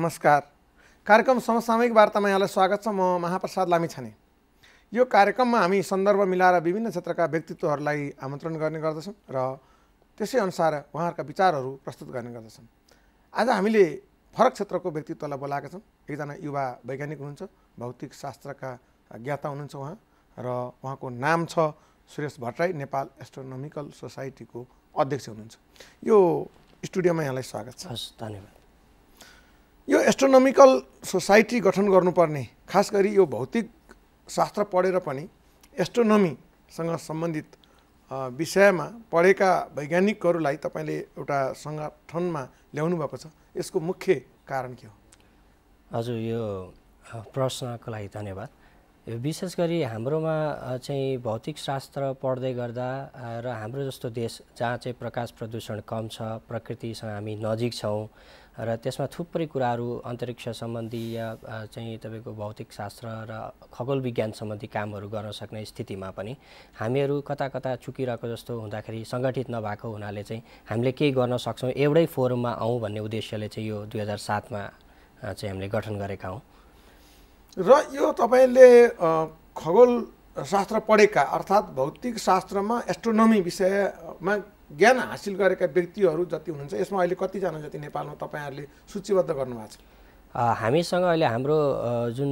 नमस्कार। कार्यक्रम समसामयिक वार्तामा यहाँलाई स्वागत छ। म महाप्रसाद लामिछाने। यो कार्यक्रममा हामी सन्दर्भ मिलाएर विभिन्न क्षेत्रका व्यक्तित्वहरूलाई आमन्त्रण गर्ने गर्दछौँ र त्यसै अनुसार उहाँहरूका विचारहरू प्रस्तुत गर्ने गर्दछौँ। आज हामीले फरक क्षेत्रको व्यक्तित्वलाई बोलाएका छौँ। एकजना युवा वैज्ञानिक हुनुहुन्छ भौतिक शास्त्रका ज्ञाता हुनुहुन्छ उहाँ र उहाँको नाम छ सुरेश भट्टराई नेपाल एस्ट्रोनोमिकल सोसाइटीको अध्यक्ष हुनुहुन्छ। यो स्टुडियोमा यहाँलाई स्वागत छ। धन्यवाद। यो एस्ट्रोनोमिकल सोसाइटी गठन गर्नुपर्ने खास गरी यो भौतिक शास्त्र पढेर पनि एस्ट्रोनोमीसँग सम्बन्धित विषयमा पढेका वैज्ञानिकहरूलाई तपाईँले एउटा सङ्गठनमा ल्याउनु भएको छ। यसको मुख्य कारण के हो? हजुर यो प्रश्नको लागि धन्यवाद। विशेष गरी हाम्रोमा चाहिँ भौतिक शास्त्र पढ्दै गर्दा र हाम्रो जस्तो देश जहाँ चाहिँ प्रकाश प्रदूषण कम छ प्रकृतिसँग हामी नजिक छौँ र त्यसमा थुप्रै कुराहरू अन्तरिक्ष सम्बन्धी या चाहिँ तपाईँको भौतिक शास्त्र र खगोल विज्ञान सम्बन्धी कामहरू गर्न सक्ने स्थितिमा पनि हामीहरू कता कता चुकिरहेको जस्तो हुँदाखेरि सङ्गठित नभएको हुनाले चाहिँ हामीले केही गर्न सक्छौँ एउटै फोरममा आउँ भन्ने उद्देश्यले चाहिँ यो दुई हजार सातमा चाहिँ हामीले गठन गरेका हौँ। र यो तपाईँले खगोल शास्त्र पढेका अर्थात् भौतिक शास्त्रमा एस्ट्रोनोमी विषयमा ज्ञान हासिल गरेका व्यक्तिहरू जति हुनुहुन्छ यसमा अहिले कतिजना जति नेपालमा तपाईँहरूले सूचीबद्ध गर्नुभएको छ? हामीसँग अहिले हाम्रो जुन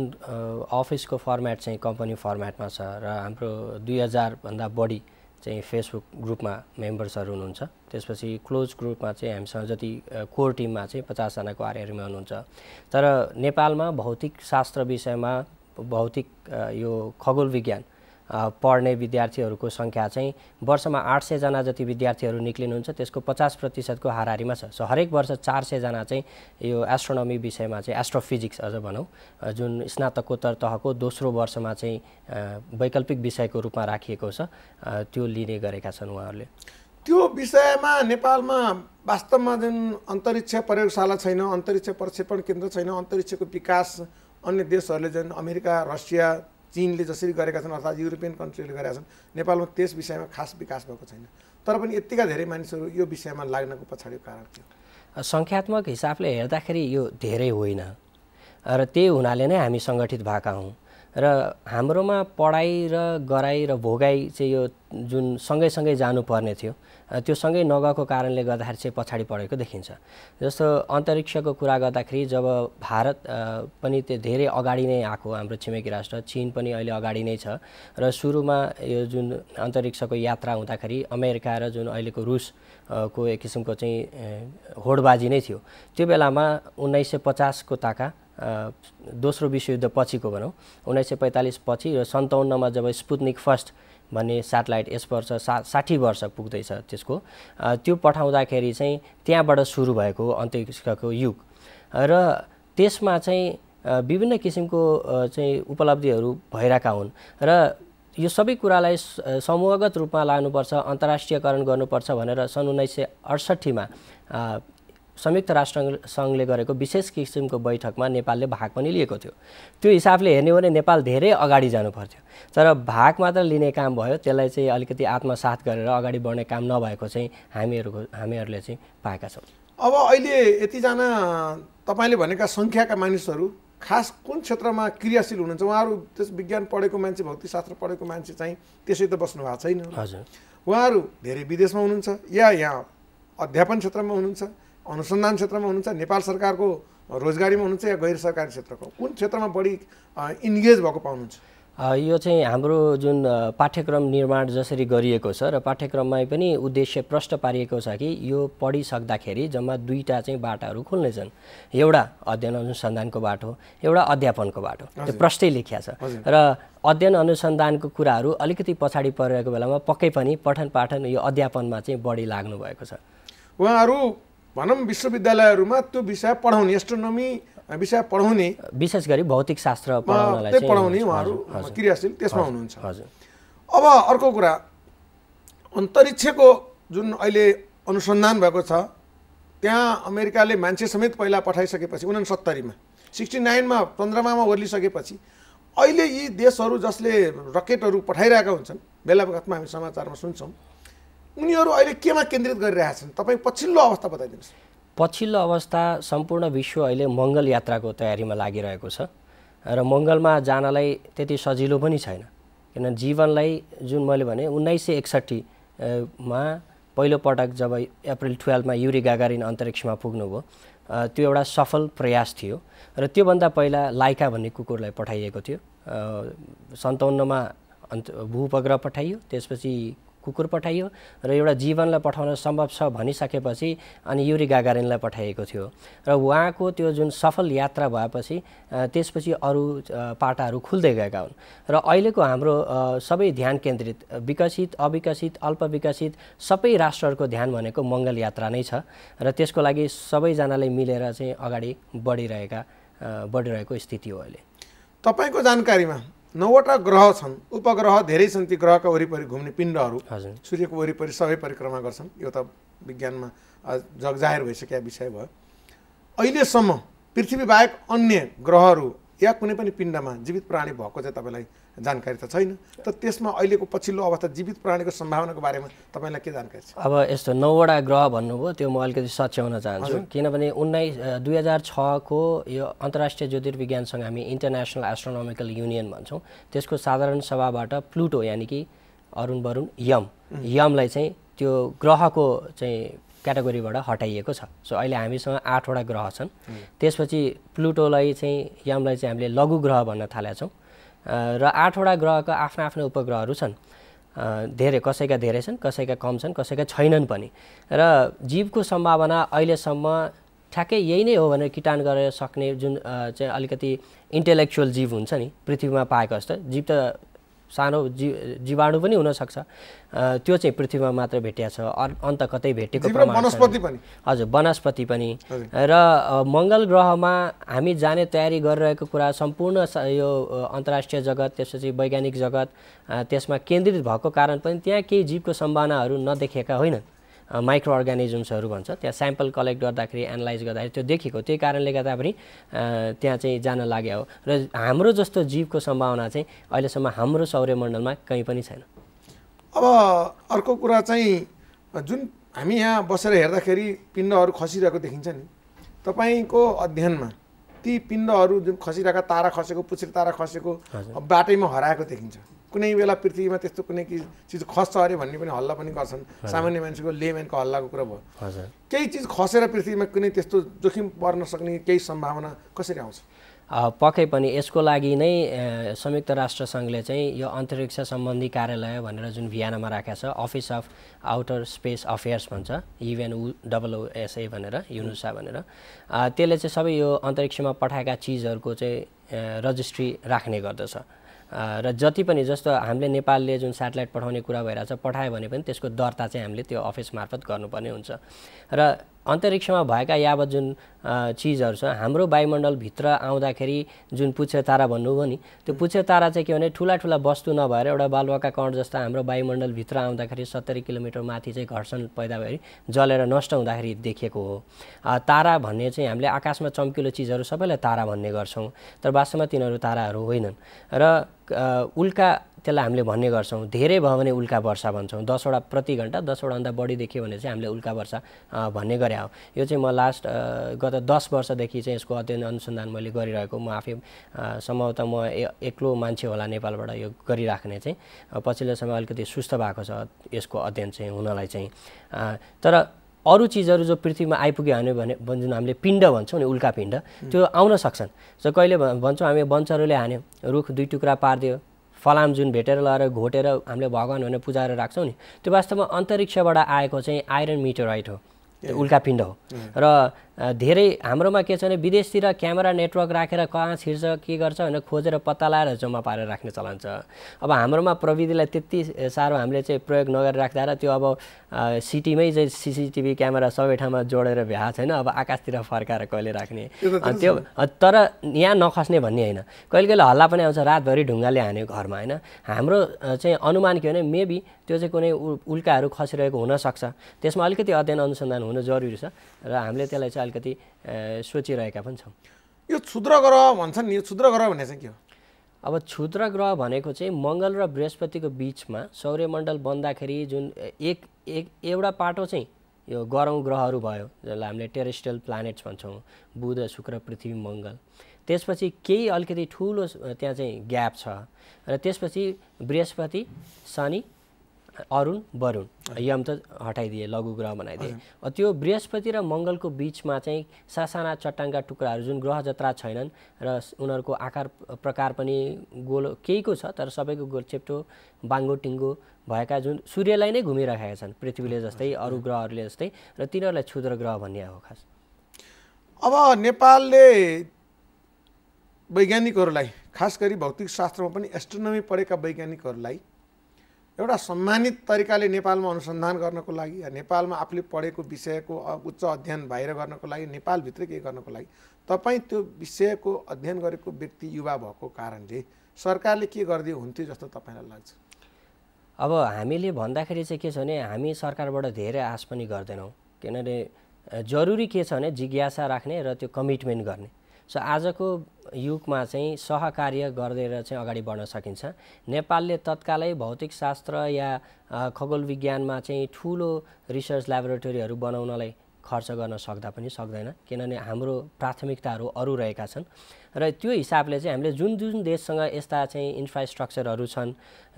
अफिसको फर्मेट चाहिँ कम्पनी फर्मेटमा छ र हाम्रो दुई हजारभन्दा बढी चाहिँ फेसबुक ग्रुपमा मेम्बर्सहरू हुनुहुन्छ। त्यसपछि क्लोज ग्रुपमा चाहिँ हामीसँग जति कोर टिममा चाहिँ पचासजनाको आरआरएमा हुनुहुन्छ। तर नेपालमा भौतिक शास्त्र विषयमा भौतिक यो खगोल विज्ञान पढ्ने विद्यार्थीहरूको सङ्ख्या चाहिँ वर्षमा आठ सयजना जति विद्यार्थीहरू निक्लिनुहुन्छ त्यसको पचास प्रतिशतको हाराहारीमा छ। सो हरेक वर्ष चार सयजना चाहिँ यो एस्ट्रोनोमी विषयमा चाहिँ एस्ट्रोफिजिक्स अझ भनौँ जुन स्नातकोत्तर तहको दोस्रो वर्षमा चाहिँ वैकल्पिक विषयको रूपमा राखिएको छ त्यो लिने गरेका छन् उहाँहरूले। त्यो विषयमा नेपालमा वास्तवमा जुन अन्तरिक्ष प्रयोगशाला छैन अन्तरिक्ष प्रक्षेपण केन्द्र छैन अन्तरिक्षको विकास अन्य देशहरूले जुन अमेरिका रसिया चिनले जसरी गरेका छन् अर्थात् युरोपियन कन्ट्रीले गरेका छन् नेपालमा त्यस विषयमा खास विकास भएको छैन। तर पनि यत्तिका धेरै मानिसहरू यो विषयमा लाग्नको पछाडिको कारण हो सङ्ख्यात्मक हिसाबले हेर्दाखेरि यो धेरै होइन र त्यही हुनाले नै हामी सङ्गठित भएका हौँ। र हाम्रोमा पढाइ र गराइ र भोगाइ चाहिँ यो जुन सँगैसँगै जानुपर्ने थियो त्यो सँगै नगएको कारणले गर्दाखेरि चाहिँ पछाडि परेको देखिन्छ। जस्तो अन्तरिक्षको कुरा गर्दाखेरि जब भारत पनि त्यो धेरै अगाडि नै आएको हाम्रो छिमेकी राष्ट्र चिन पनि अहिले अगाडि नै छ र सुरुमा यो जुन अन्तरिक्षको यात्रा हुँदाखेरि अमेरिका र जुन अहिलेको रुस को एक किसिमको चाहिँ होडबाजी नै थियो। त्यो बेलामा उन्नाइस सय पचासको ताका दोस्रो विश्वयुद्ध पछिको भनौँ। उन्नाइस सय पैँतालिस पछि र सन्ताउन्नमा जब स्पुत्निक फर्स्ट भन्ने सेटेलाइट यस वर्ष सा साठी वर्ष पुग्दैछ त्यसको त्यो पठाउँदाखेरि चाहिँ त्यहाँबाट सुरु भएको अन्तरिक्षको युग। र त्यसमा चाहिँ विभिन्न किसिमको चाहिँ उपलब्धिहरू भइरहेका हुन्। र यो सबै कुरालाई समूहगत रूपमा लानुपर्छ अन्तर्राष्ट्रियकरण गर्नुपर्छ भनेर सन् उन्नाइस सय अडसट्ठीमा संयुक्त राष्ट्र सङ्घले गरेको विशेष किसिमको बैठकमा नेपालले भाग पनि लिएको थियो। त्यो हिसाबले हेर्ने हो भने नेपाल धेरै अगाडि जानु पर्थ्यो। तर भाग मात्र लिने काम भयो त्यसलाई चाहिँ अलिकति आत्मसात गरेर अगाडि बढ्ने काम नभएको चाहिँ हामीहरूको हामीहरूले चाहिँ पाएका छौँ। अब अहिले यतिजना तपाईँले भनेका सङ्ख्याका मानिसहरू खास कुन क्षेत्रमा क्रियाशील हुनुहुन्छ? उहाँहरू त्यस विज्ञान पढेको मान्छे भौतिक शास्त्र पढेको मान्छे चाहिँ त्यसै त बस्नु भएको छैन। हजुर। उहाँहरू धेरै विदेशमा हुनुहुन्छ या यहाँ अध्यापन क्षेत्रमा हुनुहुन्छ? अनुसन्धान क्षेत्रमा हुनुहुन्छ नेपाल सरकारको रोजगारीमा हुनुहुन्छ या गैर सरकारी क्षेत्रको? कुन क्षेत्रमा बढी इन्गेज भएको पाउनुहुन्छ? यो चाहिँ हाम्रो जुन पाठ्यक्रम निर्माण जसरी गरिएको छ र पाठ्यक्रममा पनि उद्देश्य प्रष्ट पारिएको छ कि यो पढिसक्दाखेरि जम्मा दुईवटा चाहिँ बाटाहरू खुल्नेछन् एउटा अध्ययन अनुसन्धानको बाटो एउटा अध्यापनको बाटो त्यो प्रष्टै लेखिया छ। र अध्ययन अनुसन्धानको कुराहरू अलिकति पछाडि परिरहेको बेलामा पक्कै पनि पठन पाठन यो अध्यापनमा चाहिँ बढी लाग्नु भएको छ। उहाँहरू भनौँ विश्वविद्यालयहरूमा त्यो विषय पढाउने एस्ट्रोनोमी विषय पढाउने विशेष गरी भौतिक शास्त्र पढाउने उहाँहरू क्रियाशील त्यसमा हुनुहुन्छ हजुर अब अर्को कुरा अन्तरिक्षको जुन अहिले अनुसन्धान भएको छ त्यहाँ अमेरिकाले मान्छे समेत पहिला पठाइसकेपछि उनसत्तरीमा सिक्सटी नाइनमा चन्द्रमामा ओर्लिसकेपछि अहिले यी देशहरू जसले रकेटहरू पठाइरहेका हुन्छन् बेला बखतमा हामी समाचारमा सुन्छौँ उनीहरू अहिले केमा केन्द्रित गरिरहेका छन्? तपाईँ पछिल्लो अवस्था बताइदिनुहोस्। पछिल्लो अवस्था सम्पूर्ण विश्व अहिले मङ्गल यात्राको तयारीमा लागिरहेको छ र मङ्गलमा जानलाई त्यति सजिलो पनि छैन। किन जीवनलाई जुन मैले भने उन्नाइस सय एकसट्ठीमा पहिलोपटक जब अप्रिल टुवेल्भमा युरी गागारिन अन्तरिक्षमा पुग्नुभयो त्यो एउटा सफल प्रयास थियो र त्योभन्दा पहिला लाइका भन्ने कुकुरलाई पठाइएको थियो। सन्ताउन्नमा अन्त भूपग्रह पठाइयो त्यसपछि कुकुर पठाइयो र एउटा जीवनलाई पठाउन सम्भव छ भनिसकेपछि अनि युरी गागारिनलाई पठाइएको थियो। र उहाँको त्यो जुन सफल यात्रा भएपछि त्यसपछि अरू पाटाहरू खुल्दै गएका हुन्। र अहिलेको हाम्रो सबै ध्यान केन्द्रित विकसित अविकसित अल्पविकसित सबै राष्ट्रहरूको ध्यान भनेको मङ्गल यात्रा नै छ। र त्यसको लागि सबैजनाले मिलेर चाहिँ अगाडि बढिरहेका बढिरहेको स्थिति हो अहिले। तपाईँको जानकारीमा नौवटा ग्रह छन्। उपग्रह धेरै छन् ती ग्रहका वरिपरि घुम्ने पिण्डहरू। सूर्यको वरिपरि सबै परिक्रमा गर्छन्। यो त विज्ञानमा जगजाहेर भइसकेका विषय भयो। अहिलेसम्म पृथ्वी बाहेक अन्य ग्रहहरू या कुनै पनि पिण्डमा जीवित प्राणी भएको चाहिँ तपाईँलाई जानकारी त छैन। त त्यसमा अहिलेको पछिल्लो अवस्था जीवित प्राणीको सम्भावनाको बारेमा तपाईँलाई के जानकारी छ? अब यस्तो नौवटा ग्रह भन्नुभयो त्यो म अलिकति सच्याउन चाहन्छु। किनभने उन्नाइस दुई हजार छको यो अन्तर्राष्ट्रिय ज्योतिर्विज्ञानसँग हामी इन्टरनेसनल एस्ट्रोनोमिकल युनियन भन्छौँ। त्यसको साधारण सभाबाट प्लुटो यानि कि अरुण वरुण यम। यमलाई चाहिँ त्यो ग्रहको चाहिँ क्याटेगोरीबाट हटाइएको छ। सो अहिले हामीसँग आठवटा ग्रह छन्। त्यसपछि प्लुटोलाई चाहिँ यमलाई चाहिँ हामीले लघु ग्रह भन्न थालेका छौँ र आठवटा ग्रहका आफ्ना आफ्ना उपग्रहहरू छन्। धेरै कसैका धेरै छन् कसैका कम छन् कसैका छैनन् पनि। र जीवको सम्भावना अहिलेसम्म ठ्याक्कै यही नै हो भनेर किटान गरेर सक्ने जुन चाहिँ अलिकति इन्टेलेक्चुअल जीव हुन्छ नि पृथ्वीमा पाएको जस्तो। जीव त सानो जी जीवाणु पनि हुनसक्छ। त्यो चाहिँ पृथ्वीमा मात्र भेटिया छ। अन्त कतै भेटेको वनस्पति पनि। हजुर वनस्पति पनि। र मङ्गल ग्रहमा हामी जाने तयारी गरिरहेको कुरा सम्पूर्ण यो अन्तर्राष्ट्रिय जगत त्यसपछि वैज्ञानिक जगत त्यसमा केन्द्रित भएको कारण पनि त्यहाँ केही जीवको सम्भावनाहरू नदेखेका होइनन्। माइक्रो अर्गानिजम्सहरू भन्छ। त्यहाँ स्याम्पल कलेक्ट गर्दाखेरि एनालाइज गर्दाखेरि त्यो देखेको। त्यही कारणले गर्दा पनि त्यहाँ चाहिँ जान लाग्यो हो। र हाम्रो जस्तो जीवको सम्भावना चाहिँ अहिलेसम्म हाम्रो सौर्यमण्डलमा कहीँ पनि छैन। अब अर्को कुरा चाहिँ जुन हामी यहाँ बसेर हेर्दाखेरि पिण्डहरू खसिरहेको देखिन्छ नि तपाईँको अध्ययनमा ती पिण्डहरू जुन खसिरहेका तारा खसेको पुछ्रे तारा खसेको बाटैमा हराएको देखिन्छ। कुनै बेला पृथ्वीमा त्यस्तो कुनै चिज खस्छ अरे भन्ने पनि हल्ला पनि गर्छन्। सामान्य मान्छेको लेम्यानको हल्लाको कुरा भयो। केही चिज खसेर पृथ्वीमा कुनै त्यस्तो जोखिम पर्न सक्ने केही सम्भावना कसरी आउँछ? पक्कै पनि यसको लागि नै संयुक्त राष्ट्र सङ्घले चाहिँ यो अन्तरिक्ष सम्बन्धी कार्यालय भनेर जुन भियानामा राखेको छ office of outer space affairs भन्छ युएनउ डब्लुएसए भनेर युनुसा भनेर त्यसले चाहिँ सबै यो अन्तरिक्षमा पठाएका चिजहरूको चाहिँ रजिस्ट्री राख्ने गर्दछ। र जति पनि जस्तो हामीले नेपालले जुन सेटेलाइट पठाउने कुरा भइरहेछ पठायो भने पनि त्यसको दर्ता चाहिँ हामीले त्यो अफिस मार्फत गर्नुपर्ने हुन्छ। र अन्तरिक्षमा भएका यावत जुन चिजहरू छ हाम्रो वायुमण्डलभित्र आउँदाखेरि जुन पुच्छे तारा भन्नुभयो नि त्यो पुच्छे तारा चाहिँ के भने ठुला ठुला वस्तु नभएर एउटा बालुवाका कण जस्ता हाम्रो वायुमण्डलभित्र आउँदाखेरि सत्तरी किलोमिटर माथि चाहिँ घर्षण पैदा भएर जलेर नष्ट हुँदाखेरि देखिएको हो। तारा भन्ने चाहिँ हामीले आकाशमा चम्किलो चिजहरू सबैलाई तारा भन्ने गर्छौँ तर वास्तवमा तिनीहरू ताराहरू होइनन्। र उल्का त्यसलाई हामीले भन्ने गर्छौँ धेरै भयो भने उल्का वर्षा भन्छौँ। दसवटा प्रति घन्टा दसवटाभन्दा बढी देख्यो भने चाहिँ हामीले उल्का वर्षा भन्ने गरे हो। यो चाहिँ म लास्ट गत दस वर्षदेखि चाहिँ यसको अध्ययन अनुसन्धान मैले गरिरहेको म आफै सम्भवतः म एक्लो मान्छे होला नेपालबाट यो गरिराख्ने चाहिँ। पछिल्लो समय अलिकति सुस्त भएको छ यसको अध्ययन चाहिँ हुनलाई चाहिँ। तर अरू चिजहरू जो पृथ्वीमा आइपुग्यो भने जुन हामीले पिण्ड भन्छौँ नि उल्का पिण्ड त्यो आउन सक्छन्। सो कहिले भन्छौँ हामी वंशहरूले हान्यो रुख दुई टुक्रा पारिदियो फलाम जुन भेटेर लगाएर घोटेर हामीले भगवान् भनेर पुजाएर राख्छौँ नि त्यो वास्तवमा अन्तरिक्षबाट आएको चाहिँ आइरन मिटोराइट हो उल्का पिण्ड हो। र धेरै हाम्रोमा के छ भने विदेशतिर क्यामेरा नेटवर्क राखेर कहाँ छिर्छ के गर्छ भनेर खोजेर पत्ता लगाएर जम्मा पारेर राख्ने चलन छ। अब हाम्रोमा प्रविधिलाई त्यति साह्रो हामीले चाहिँ प्रयोग नगरेर राख्दा र त्यो अब सिटीमै चाहिँ सिसिटिभी क्यामेरा सबै ठाउँमा जोडेर भ्या छैन अब आकाशतिर फर्काएर कहिले राख्ने। त्यो तर यहाँ नखस्ने भन्ने होइन। कहिले कहिले हल्ला पनि आउँछ रातभरि ढुङ्गाले हान्यो घरमा होइन? हाम्रो चाहिँ अनुमान के भने मेबी त्यो चाहिँ कुनै उल्काहरू खसिरहेको हुनसक्छ। त्यसमा अलिकति अध्ययन अनुसन्धान हुनु जरुरी छ। र हामीले त्यसलाई चाहिँ अलिकति सोचिरहेका पनि छौँ। यो क्षुद्र ग्रह भन्छन् नि यो क्षुद्र ग्रह भन्ने चाहिँ के हो? अब क्षुद्र ग्रह भनेको चाहिँ मङ्गल र बृहस्पतिको बिचमा सौर्यमण्डल बन्दाखेरि जुन एक एक एउटा पाटो चाहिँ यो गरौँ ग्रहहरू भयो जसलाई हामीले टेरेस्ट्रियल प्लानेट्स भन्छौँ बुध शुक्र पृथ्वी मङ्गल। त्यसपछि केही अलिकति ठुलो त्यहाँ चाहिँ ग्याप छ। र त्यसपछि बृहस्पति शनि अरुण वरुण। यम त हटाइदिए लघु ग्रह बनाइदिए त्यो बृहस्पति र मङ्गलको बिचमा चाहिँ सासाना चट्टाङका टुक्राहरू जुन ग्रह जत्रा छैनन् र उनीहरूको आकार प्रकार पनि गोलो केहीको छ तर सबैको गोल चेप्टो बाङ्गो टिङ्गो भएका जुन सूर्यलाई नै घुमिरहेका छन् पृथ्वीले जस्तै अरू ग्रहहरूले जस्तै र तिनीहरूलाई क्षुद्र ग्रह भन्ने हो खास। अब नेपालले वैज्ञानिकहरूलाई खास गरी भौतिक शास्त्रमा पनि एस्ट्रोनोमी पढेका वैज्ञानिकहरूलाई एउटा सम्मानित तरिकाले नेपालमा अनुसन्धान गर्नको लागि या नेपालमा आफूले पढेको विषयको उच्च अध्ययन बाहिर गर्नको लागि नेपालभित्रै केही गर्नको लागि तपाईँ त्यो विषयको अध्ययन गरेको व्यक्ति युवा भएको कारणले सरकारले के गरिदियो हुन्थ्यो जस्तो तपाईँलाई लाग्छ? अब हामीले भन्दाखेरि चाहिँ के छ भने हामी सरकारबाट धेरै आश पनि गर्दैनौँ। किनभने जरुरी के छ भने जिज्ञासा राख्ने र त्यो कमिटमेन्ट गर्ने। सो आजको युगमा चाहिँ सहकार्य गरेर चाहिँ अगाडि बढ्न सकिन्छ। नेपालले तत्कालै भौतिक शास्त्र या खगोल विज्ञानमा चाहिँ ठुलो रिसर्च ल्याबोरेटरीहरू बनाउनलाई खर्च गर्न सक्दा पनि सक्दैन किनभने हाम्रो प्राथमिकताहरू अरू रहेका छन्। र त्यो हिसाबले चाहिँ हामीले जुन जुन देशसँग यस्ता चाहिँ इन्फ्रास्ट्रक्चरहरू छन्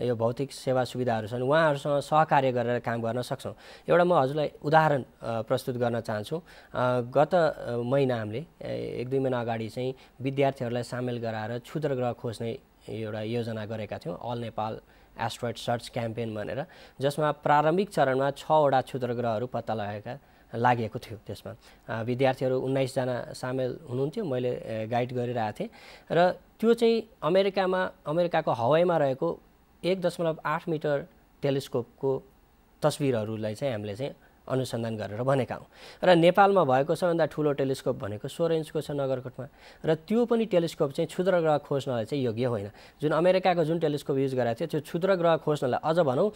यो भौतिक सेवा सुविधाहरू छन् उहाँहरूसँग सहकार्य गरेर काम गर्न सक्छौँ। एउटा म हजुरलाई उदाहरण प्रस्तुत गर्न चाहन्छु। गत महिना हामीले एक दुई महिना अगाडि चाहिँ विद्यार्थीहरूलाई सामेल गराएर क्षुद्र ग्रह खोज्ने एउटा योजना गरेका थियौँ all Nepal asteroid search campaign भनेर जसमा प्रारम्भिक चरणमा छवटा क्षुद्र ग्रहहरू पत्ता लगाएका लागेको थियो त्यसमा। विद्यार्थीहरू उन्नाइसजना सामेल हुनुहुन्थ्यो मैले गाइड गरिरहेको थिएँ। र त्यो चाहिँ अमेरिकामा अमेरिकाको हवाईमा रहेको एक दशमलव आठ मिटर टेलिस्कोपको तस्विरहरूलाई चाहिँ हामीले चाहिँ अनुसन्धान गरेर भनेका हौँ र नेपालमा भएको सबभन्दा ठुलो टेलिस्कोप भनेको सोह्र इन्चको छ नगरकोटमा। र त्यो पनि टेलिस्कोप चाहिँ क्षुद्र ग्रह खोज्नलाई चाहिँ योग्य होइन। जुन अमेरिकाको जुन टेलिस्कोप युज गरेको थियो त्यो क्षुद्र ग्रह खोज्नलाई अझ भनौँ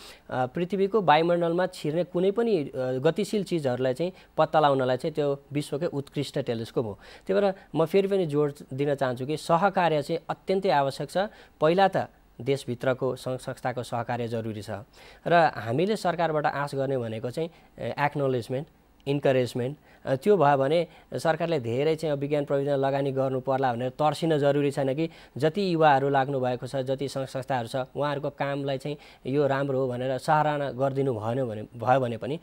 पृथ्वीको वायुमण्डलमा छिर्ने कुनै पनि गतिशील चिजहरूलाई चाहिँ पत्ता लगाउनलाई चाहिँ त्यो विश्वकै उत्कृष्ट टेलिस्कोप हो। त्यही भएर म फेरि पनि जोड दिन चाहन्छु कि सहकार्य चाहिँ अत्यन्तै आवश्यक छ। पहिला त देशभित्रको सङ्घ संस्थाको सहकार्य जरुरी छ। र हामीले सरकारबाट आश गर्ने भनेको चाहिँ एक्नोलेजमेन्ट इन्करेजमेन्ट त्यो भयो भने सरकारले धेरै चाहिँ विज्ञान प्रविधिमा लगानी गर्नु पर्ला भनेर तर्सिन जरुरी छैन कि जति युवाहरू लाग्नु भएको छ जति सङ्घ संस्थाहरू छ उहाँहरूको कामलाई चाहिँ यो राम्रो हो भनेर सराहना गरिदिनु भएन भने भयो भने पनि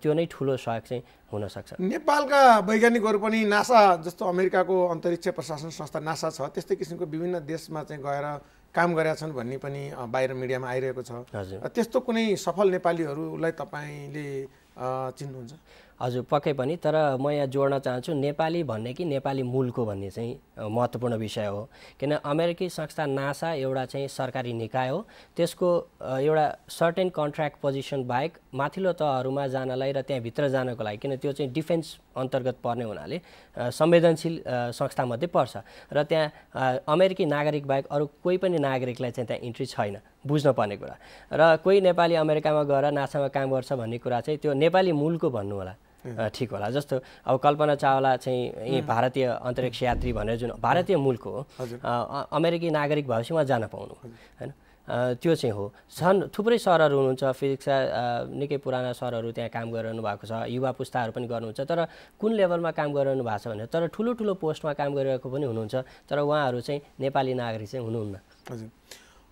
त्यो नै ठुलो सहयोग चाहिँ हुनसक्छ। नेपालका वैज्ञानिकहरू पनि नासा जस्तो अमेरिकाको अन्तरिक्ष प्रशासन संस्था नासा छ त्यस्तै किसिमको विभिन्न देशमा चाहिँ गएर काम गरेका छन् भन्ने पनि बाहिर मिडियामा आइरहेको छ। त्यस्तो कुनै सफल नेपालीहरूलाई तपाईँले चिन्नुहुन्छ? हजुर पक्कै पनि। तर म यहाँ जोड्न चाहन्छु नेपाली भन्ने कि नेपाली मूलको भन्ने चाहिँ महत्त्वपूर्ण विषय हो। किन अमेरिकी संस्था नासा एउटा चाहिँ सरकारी निकाय हो। त्यसको एउटा सर्टेन कन्ट्र्याक्ट पोजिसन बाहेक माथिल्लो तहहरूमा जानलाई र त्यहाँभित्र जानको लागि किन त्यो चाहिँ डिफेन्स अन्तर्गत पर्ने हुनाले संवेदनशील संस्थामध्ये पर्छ। र त्यहाँ अमेरिकी नागरिक बाहेक अरू कोही पनि नागरिकलाई चाहिँ त्यहाँ इन्ट्री छैन बुझ्न पर्ने कुरा। र कोही नेपाली अमेरिकामा गएर नासामा काम गर्छ भन्ने कुरा चाहिँ त्यो नेपाली मूलको भन्नु होला। ठिक होला। जस्तो अब कल्पना चावला चाहिँ यी भारतीय अन्तरिक्ष यात्री भनेर जुन भारतीय मूलको हो अमेरिकी नागरिक भएपछि उहाँ जान पाउनु होइन? त्यो चाहिँ हो। छन् थुप्रै सरहरू हुनुहुन्छ फिजिक्स निकै पुराना सरहरू त्यहाँ काम गरिरहनु भएको छ युवा पुस्ताहरू पनि गर्नुहुन्छ तर कुन लेभलमा काम गरिरहनु भएको छ भने तर ठुलो ठुलो पोस्टमा काम गरिरहेको पनि हुनुहुन्छ तर उहाँहरू चाहिँ नेपाली नागरिक चाहिँ हुनुहुन्न। हजुर।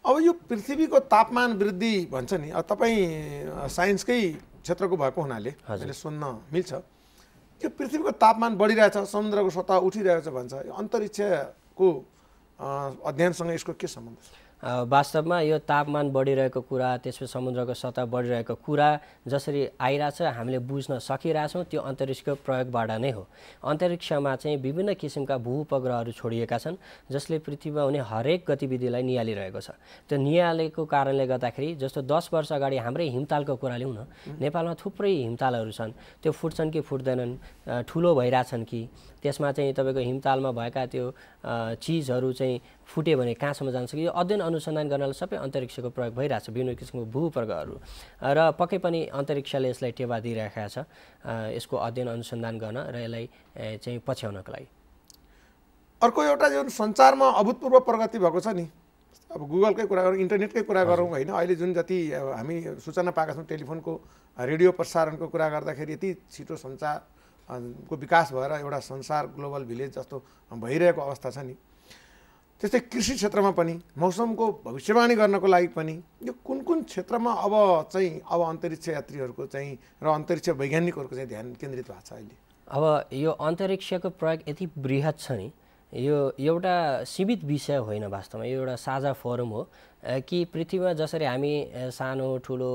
अब यो पृथ्वीको तापमान वृद्धि भन्छ नि अब तपाईँ साइन्सकै क्षेत्रको भएको हुनाले मैले सुन्न मिल्छ। यो पृथ्वीको तापमान बढिरहेछ समुद्रको सतह उठिरहेछ भन्छ। अन्तरिक्षको अध्ययनसँग यसको के सम्बन्ध छ? वास्तवमा यो तापमान बढिरहेको कुरा त्यसपछि समुद्रको सतह बढिरहेको कुरा जसरी आइरहेछ हामीले बुझ्न सकिरहेछौँ त्यो अन्तरिक्षको प्रयोगबाट नै हो। अन्तरिक्षमा चाहिँ विभिन्न किसिमका भू उपग्रहहरू छोडिएका छन् जसले पृथ्वीमा हुने हरेक गतिविधिलाई निहालिरहेको छ। त्यो निहालेको कारणले गर्दाखेरि जस्तो दस वर्ष अगाडि हाम्रै हिमतालको कुरा लिउँ न नेपालमा थुप्रै हिमतालहरू छन्। त्यो फुट्छन् कि फुट्दैनन् ठुलो भइरहेछन् कि त्यसमा चाहिँ तपाईँको हिमतालमा भएका त्यो चिजहरू चाहिँ फुट्यो भने कहाँसम्म जान्छ कि यो अध्ययन अनुसन्धान गर्नलाई सबै अन्तरिक्षको प्रयोग भइरहेको छ विभिन्न किसिमको भूप्रगहरू र पक्कै पनि अन्तरिक्षले यसलाई टेवा दिइरहेका छ यसको अध्ययन अनुसन्धान गर्न र यसलाई चाहिँ पछ्याउनको लागि। अर्को एउटा जुन सञ्चारमा अभूतपूर्व प्रगति भएको छ नि अब गुगलकै कुरा गरौँ इन्टरनेटकै कुरा गरौँ होइन अहिले जुन जति हामी सूचना पाएका छौँ टेलिफोनको रेडियो प्रसारणको कुरा गर्दाखेरि यति छिटो सञ्चार को विकास भएर एउटा संसार ग्लोबल भिलेज जस्तो भइरहेको अवस्था छ नि। त्यस्तै कृषि क्षेत्रमा पनि मौसमको भविष्यवाणी गर्नको लागि पनि यो कुन कुन क्षेत्रमा अब चाहिँ अब अन्तरिक्ष यात्रीहरूको चाहिँ र अन्तरिक्ष वैज्ञानिकहरूको चाहिँ ध्यान केन्द्रित भएको छ अहिले? अब यो अन्तरिक्षको प्रयोग यति बृहत छ नि यो एउटा सीमित विषय होइन वास्तवमा यो एउटा साझा फोरम हो कि पृथ्वीमा जसरी हामी सानो ठुलो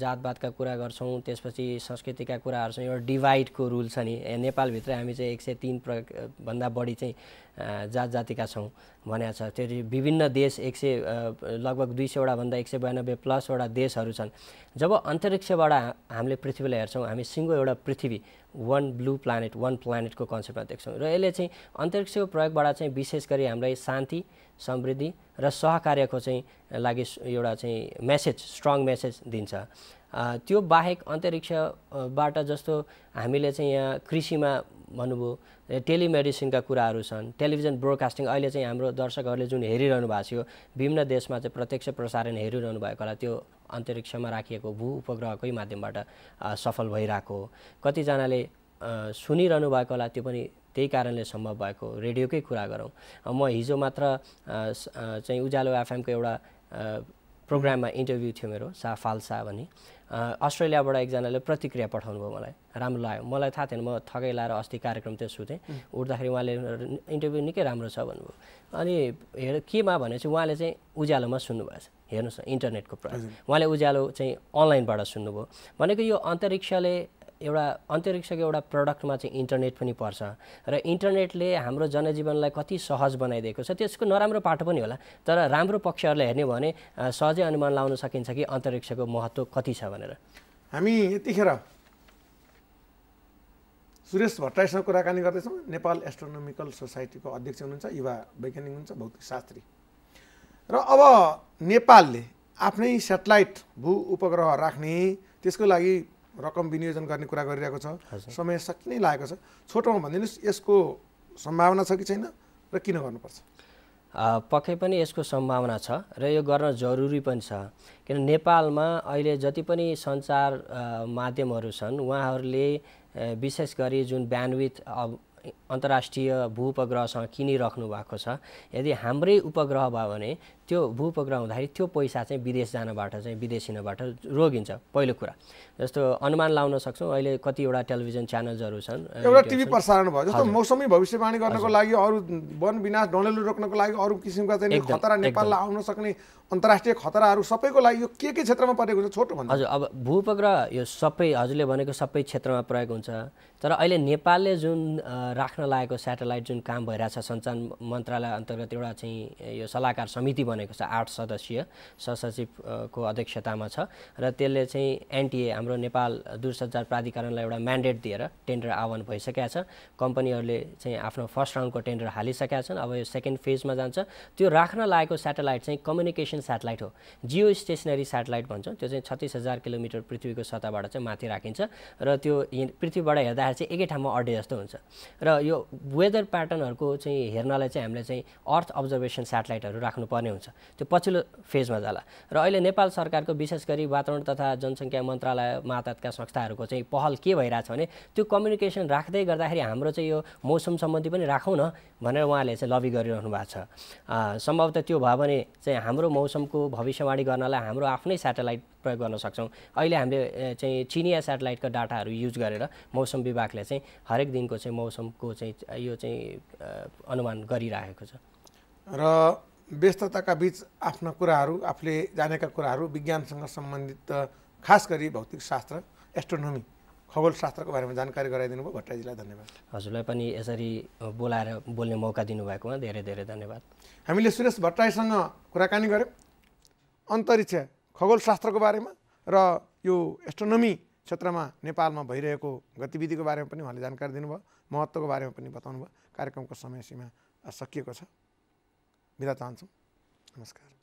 जातपातका कुरा गर्छौँ त्यसपछि संस्कृतिका कुराहरू छौँ एउटा डिभाइडको रुल छ नि। नेपालभित्र हामी चाहिँ एक सय तिन प्र भन्दा बढी चाहिँ जात जातिका छौँ भनेको छ। त्यो विभिन्न देश एक सय लगभग दुई सयवटा भन्दा एक सय बयानब्बे प्लसवटा देशहरू छन्। जब अन्तरिक्षबाट हामीले पृथ्वीलाई हेर्छौँ हामी सिङ्गो एउटा पृथ्वी वान ब्लू प्लानेट वान प्लानेटको कन्सेप्टमा देख्छौँ। र यसले चाहिँ अन्तरिक्षको प्रयोगबाट चाहिँ विशेष गरी हामीलाई शान्ति समृद्धि र सहकार्यको चाहिँ लागि एउटा चाहिँ मेसेज स्ट्रङ मेसेज दिन्छ। त्यो बाहेक अन्तरिक्षबाट जस्तो हामीले चाहिँ यहाँ कृषिमा भन्नुभयो टेलिमेडिसिनका कुराहरू छन् टेलिभिजन ब्रोडकास्टिङ अहिले चाहिँ हाम्रो दर्शकहरूले जुन हेरिरहनु भएको थियो विभिन्न देशमा चाहिँ प्रत्यक्ष प्रसारण हेरिरहनु भएको होला त्यो अन्तरिक्षमा राखिएको भू उपग्रहकै माध्यमबाट सफल भइरहेको हो कतिजनाले सुनिरहनु भएको होला त्यो पनि त्यही कारणले सम्भव भएको। रेडियोकै कुरा गरौँ म हिजो मात्र चाहिँ उज्यालो एफएमको एउटा प्रोग्राममा इन्टरभ्यू थियो मेरो सा फाल्सा भन्ने अस्ट्रेलियाबाट एकजनाले प्रतिक्रिया पठाउनु भयो मलाई। राम्रो लाग्यो। मलाई थाहा थिएन म थकै लाएर अस्ति कार्यक्रम त्यो सुतेँ। उठ्दाखेरि उहाँले इन्टरभ्यू निकै राम्रो छ भन्नुभयो। अनि हेर केमा भने चाहिँ उहाँले चाहिँ उज्यालोमा सुन्नुभएछ हेर्नुहोस् न इन्टरनेटको प्रयोग। उहाँले उज्यालो चाहिँ अनलाइनबाट सुन्नुभयो। भनेको यो अन्तरिक्षले एउटा अन्तरिक्षको एउटा प्रडक्टमा चाहिँ इन्टरनेट पनि पर्छ। र इन्टरनेटले हाम्रो जनजीवनलाई कति सहज बनाइदिएको छ त्यसको नराम्रो पाटो पनि होला। तर राम्रो पक्षहरूलाई हेर्ने हो भने सहजै अनुमान लाउन सकिन्छ कि अन्तरिक्षको महत्त्व कति छ भनेर। हामी यतिखेर सुरेश भट्टराईसँग कुराकानी गर्दैछौँ। नेपाल एस्ट्रोनोमिकल सोसाइटीको अध्यक्ष हुनुहुन्छ युवा वैज्ञानिक हुनुहुन्छ भौतिक शास्त्री। र अब नेपालले आफ्नै सेटेलाइट भू उपग्रह राख्ने त्यसको लागि रकम विनियोजन गर्ने कुरा गरिरहेको छ। समय सकिनै लागेको छ? छोटोमा भनिदिनुहोस् यसको सम्भावना छ कि छैन र किन गर्नुपर्छ? पक्कै पनि यसको सम्भावना छ र यो गर्न जरुरी पनि छ। किन नेपालमा अहिले जति पनि सञ्चार माध्यमहरू छन् उहाँहरूले विशेष गरी जुन ब्यान्डविथ अब अन्तर्राष्ट्रिय भू उपग्रहसँग किनिराख्नु भएको छ। यदि हाम्रै उपग्रह भयो भने त्यो भू उपग्रह हुँदाखेरि त्यो पैसा चाहिँ विदेश जानबाट चाहिँ विदेशिनबाट रोकिन्छ पहिलो कुरा। जस्तो अनुमान लाउन सक्छौँ अहिले कतिवटा टेलिभिजन च्यानल्सहरू छन् एउटा टिभी। प्रसारण भयो जस्तो मौसमी भविष्यवाणी गर्नको लागि अरू वन विनाश डडेलु रोक्नको लागि अरू किसिमका चाहिँ खतरा नेपाललाई आउन सक्ने अन्तर्राष्ट्रिय खतराहरू सबैको लागि यो के के क्षेत्रमा परेको छ छोटो भन्नु। हजुर अब भूउपग्रह यो सबै हजुरले भनेको सबै क्षेत्रमा प्रयोग हुन्छ। तर अहिले नेपालले जुन राख्न लागेको सेटेलाइट जुन काम भइरहेछ सञ्चार मन्त्रालय अन्तर्गत एउटा चाहिँ यो सल्लाहकार समिति बनेको छ आठ सदस्यीय सहसचिवको अध्यक्षतामा छ। र त्यसले चाहिँ एनटिए हाम्रो नेपाल दूरसञ्चार प्राधिकरणलाई एउटा म्यान्डेट दिएर टेन्डर आह्वान भइसकेका छ। कम्पनीहरूले चाहिँ आफ्नो फर्स्ट राउन्डको टेन्डर हालिसकेका छन्। अब यो सेकेन्ड फेजमा जान्छ। त्यो राख्न लागेको सेटेलाइट चाहिँ कम्युनिकेसन सेटेलाइट हो। जियो स्टेसनरी सेटेलाइट भन्छौँ। त्यो चाहिँ छत्तिस हजार किलोमिटर पृथ्वीको सतहबाट चाहिँ माथि राखिन्छ र त्यो पृथ्वीबाट हेर्दाखेरि चाहिँ एकै ठाउँमा अड्डे जस्तो हुन्छ। र यो वेदर प्याटर्नहरूको चाहिँ हेर्नलाई चाहिँ हामीले चाहिँ अर्थ अब्जर्भेसन सेटेलाइटहरू राख्नुपर्ने हुन्छ। त्यो पछिल्लो फेजमा जाला। र अहिले नेपाल सरकारको विशेष गरी वातावरण तथा जनसङ्ख्या मन्त्रालय मातहतका संस्थाहरूको चाहिँ पहल के भइरहेछ भने त्यो कम्युनिकेसन राख्दै गर्दाखेरि हाम्रो चाहिँ यो मौसम सम्बन्धी पनि राखौँ न भनेर उहाँले चाहिँ लबी गरिरहनु भएको छ। सम्भवतः त्यो भयो भने चाहिँ हाम्रो मौसमको भविष्यवाणी गर्नलाई हाम्रो आफ्नै सेटेलाइट प्रयोग गर्न सक्छौँ। अहिले हामीले चाहिँ चिनिया सेटेलाइटका डाटाहरू युज गरेर मौसम विभागले चाहिँ हरेक दिनको चाहिँ मौसमको चाहिँ यो चाहिँ अनुमान गरिरहेको छ। र व्यस्तताका बिच आफ्ना कुराहरू आफूले जानेका कुराहरू विज्ञानसँग सम्बन्धित खास गरी भौतिक शास्त्र एस्ट्रोनोमी खगोल शास्त्रको बारेमा जानकारी गराइदिनु भयो। भट्टराईजीलाई धन्यवाद। हजुरलाई पनि यसरी बोलाएर बोल्ने मौका दिनुभएकोमा धेरै धेरै धन्यवाद। हामीले सुरेश भट्टराईसँग कुराकानी गऱ्यौँ अन्तरिक्ष खगोल शास्त्रको बारेमा र यो एस्ट्रोनोमी क्षेत्रमा नेपालमा भइरहेको गतिविधिको बारेमा पनि उहाँले जानकारी दिनुभयो। महत्त्वको बारेमा पनि बताउनु भयो कार्यक्रमको समय सीमा सकिएको छ। बिदा चाहन्छौँ। नमस्कार।